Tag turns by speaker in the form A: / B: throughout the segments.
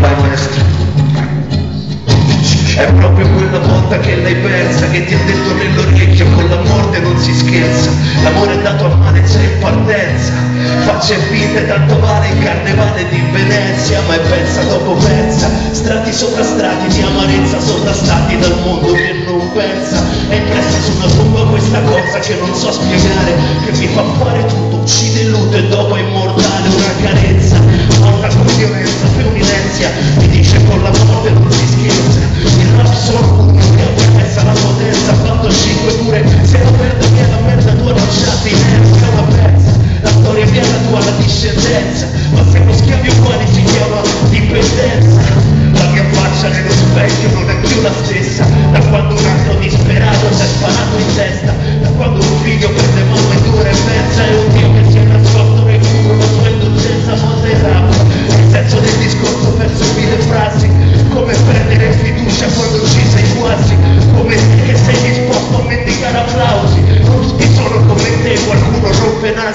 A: Maestro. È proprio quella volta che l'hai persa, che ti ha detto nell'orecchio con la morte non si scherza. L'amore è dato a male, sei in partenza. Facce vite, tanto vale il carnevale di Venezia, ma è pensa dopo pensa. Strati sopra strati di amarezza sovrastati dal mondo che non pensa. È impressa su una tomba questa cosa che non so spiegare, che mi fa fare tutto, uccide il luto e dopo la discendenza, ma siamo schiavi uguali si chiama dipendenza. La mia faccia nello specchio non è più la stessa, da quando un altro disperato si è sparato in testa,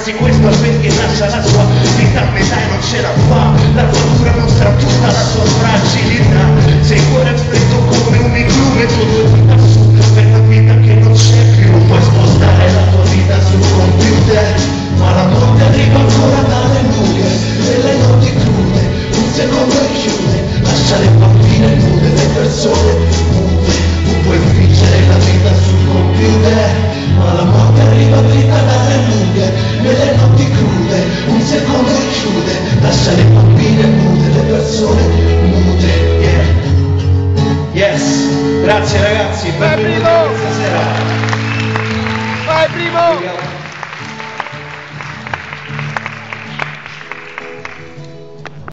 A: nasi, questo è perché lascia la sua vita a metà e non ce la fa, l'armatura mostra tutta la sua fragilità, sei cuore freddo come un iglume, tu due dita su, per una vita che non c'è più, puoi spostare la tua vita sul computer, ma la morte arriva ancora dalle nuvole, e notti crude, un secondo e chiude, lascia le bambine nude, le persone mute, tu puoi vincere la vita sul computer, ma la morte arriva dritta dalle nuvole, nelle notti crude, un secondo chiude, lascia le bambine nude, le persone mute, yeah. Yes, grazie ragazzi,
B: Vai,
A: benvenuti
B: Primo!
A: questa sera.
B: Vai primo!